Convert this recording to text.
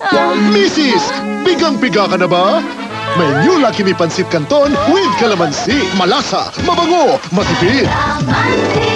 Ah. Mrs. Bigang-biga ka na ba? May new Lucky Me Pansit Canton with calamansi. Malasa, mabango, matipid. Lamansi.